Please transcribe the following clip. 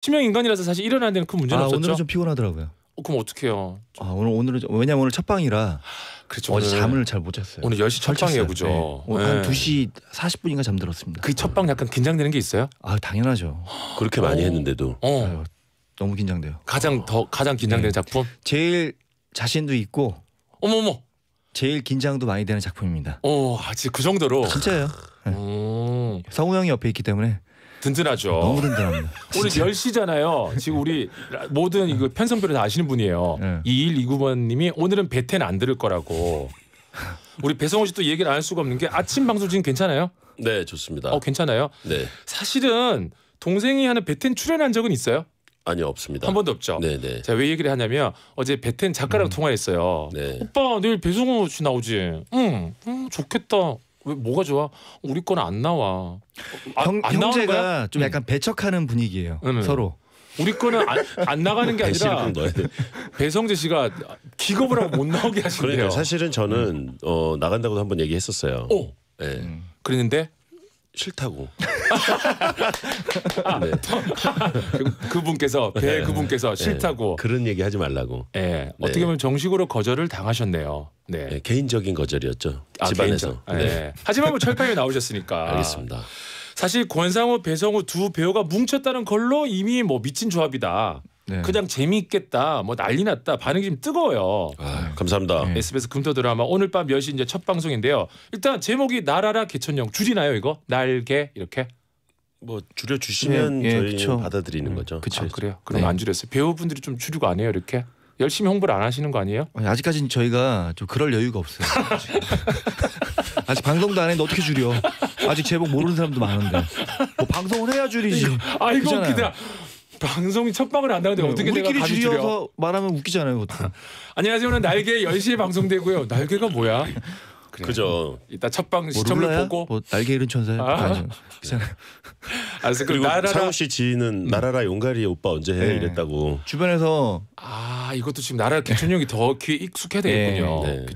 치명 인간이라서 사실 일어나는 데는 큰 문제는 아 없었죠. 오늘은 좀 피곤하더라고요. 어, 그럼 어떡해요? 아 오늘 오늘은 좀- 왜냐면 오늘 첫 방이라 그렇죠. 어제 오늘- 잠을 잘 못 잤어요. 오늘 10시 첫 방이에요, 그죠? 네. 오늘 네. 한 2시 40분인가 잠들었습니다. 그 첫 방 약간 긴장되는 게 있어요? 아 당연하죠. 그렇게 많이 어. 했는데도 어. 아유, 너무 긴장돼요. 가장 더 가장 긴장되는 네. 작품? 제일 자신도 있고 어머 어머. 제일 긴장도 많이 되는 작품입니다. 어, 아, 진짜 그 정도로. 진짜예요. 네. 음, 성우 형이 옆에 있기 때문에 든든하죠. 너무 든든합니다. 오늘 10시잖아요. 지금 우리 모든 이거 편성표를 다 아시는 분이에요. 네. 2129번님이 오늘은 베텐 안 들을 거라고. 우리 배성호 씨 또 얘기를 안 할 수가 없는 게 아침 방송 지금 괜찮아요? 네 좋습니다. 어 괜찮아요. 네 사실은 동생이 하는 베텐 출연한 적은 있어요? 아니요 없습니다. 한 번도 없죠. 네네 제가 왜 얘기를 하냐면 어제 베텐 작가랑 통화했어요. 네. 오빠 내일 배성호 씨 나오지? 응, 응 좋겠다. 왜 뭐가 좋아? 우리 거는 안 나와. 아, 형, 안? 형제가 좀 음. 약간 배척하는 분위기예요. 응, 응. 서로. 우리 거는 안, 안 나가는 게 아니라. 배성재 씨가 기겁을 하고 못 나오게 하신대요. 그러니까 사실은 저는 어, 나간다고도 한번 얘기했었어요. 오, 네. 음. 그랬는데 싫다고. 아, 네. 그- 그분께서 배 그분께서 싫다고. 그런 얘기 하지 말라고. 예, 어떻게 보면 정식으로 거절을 당하셨네요. 네. 네, 개인적인 거절이었죠. 아, 집안에서. 개인적. 네. 예. 하지만 뭐 철판에 나오셨으니까. 알겠습니다. 사실 권상우, 배성우 두 배우가 뭉쳤다는 걸로 이미 뭐 미친 조합이다. 네. 그냥 재미있겠다. 뭐 난리 났다. 반응이 좀 뜨거워요. 아, 감사합니다. 네. SBS 금토 드라마 오늘 밤 10시 이제 첫 방송인데요. 일단 제목이 나라라 개천령 줄이나요 이거? 날개 이렇게? 뭐 줄여 주시면 예, 예, 저희 그쵸. 받아들이는 음, 거죠. 그쵸. 아, 그래요? 그럼 네. 안 줄였어요. 배우분들이 좀 줄이고 안 해요 이렇게? 열심히 홍보를 안 하시는 거 아니에요? 아니, 아직까지는 저희가 좀 그럴 여유가 없어요. 아직 방송도 안 했는데 어떻게 줄여? 아직 제목 모르는 사람도 많은데. 뭐 방송을 해야 줄이지. 아 이거 그잖아요. 웃기다. 방송이 첫 방을 안 나가는데 어떻게 내가 우리끼리 감이 줄여? 줄여서 말하면 웃기잖아요. 안녕하세요. 오늘 날개 10시에 방송되고요. 날개가 뭐야? 그래. 그죠. 이따 첫방 뭐 시청률 룰라야? 보고 뭐 날개 잃은 천사야? 아. 그잖아요. 알았어. 그리고 그리고 나라라 상우 씨 지인은 나라라 용가리 오빠 언제 해 네. 이랬다고. 주변에서 아 이것도 지금 나라라 개천령이 더 귀에 익숙해야 되겠군요. 네.